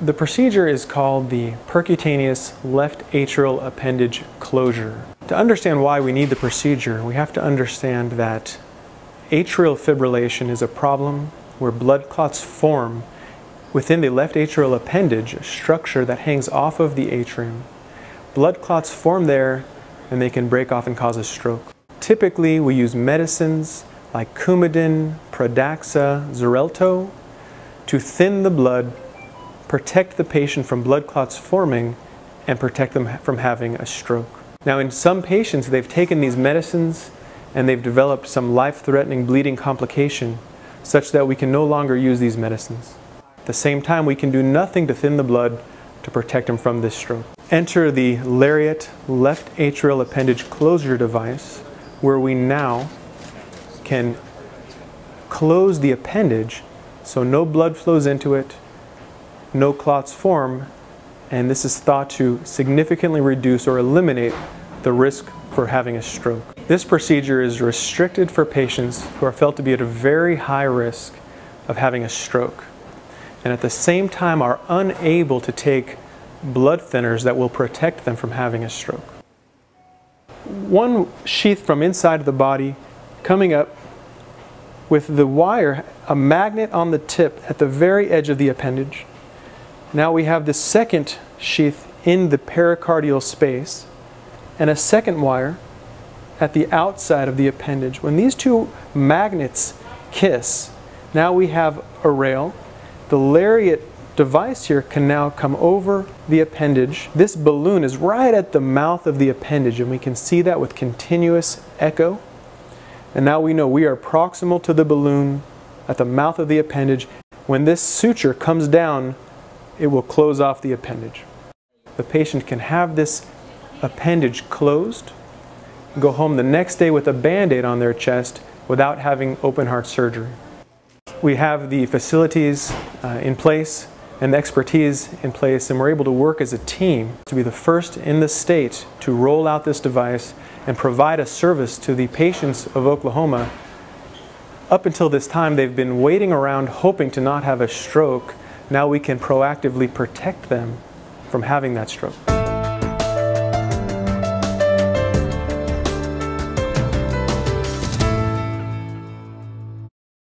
The procedure is called the percutaneous left atrial appendage closure. To understand why we need the procedure, we have to understand that atrial fibrillation is a problem where blood clots form within the left atrial appendage, a structure that hangs off of the atrium. Blood clots form there and they can break off and cause a stroke. Typically, we use medicines like Coumadin, Pradaxa, Xarelto to thin the blood protect the patient from blood clots forming and protect them from having a stroke. Now, in some patients, they've taken these medicines and they've developed some life threatening bleeding complication such that we can no longer use these medicines. At the same time, we can do nothing to thin the blood to protect them from this stroke. Enter the Lariat left atrial appendage closure device, where we now can close the appendage so no blood flows into it, no clots form, and this is thought to significantly reduce or eliminate the risk for having a stroke. This procedure is restricted for patients who are felt to be at a very high risk of having a stroke and at the same time are unable to take blood thinners that will protect them from having a stroke. One sheath from inside of the body coming up with the wire, a magnet on the tip at the very edge of the appendage. Now we have the second sheath in the pericardial space and a second wire at the outside of the appendage. When these two magnets kiss, now we have a rail. The lariat device here can now come over the appendage. This balloon is right at the mouth of the appendage and we can see that with continuous echo. And now we know we are proximal to the balloon at the mouth of the appendage. When this suture comes down it will close off the appendage. The patient can have this appendage closed, go home the next day with a band-aid on their chest without having open heart surgery. We have the facilities uh, in place and the expertise in place and we're able to work as a team to be the first in the state to roll out this device and provide a service to the patients of Oklahoma. Up until this time they've been waiting around hoping to not have a stroke now we can proactively protect them from having that stroke.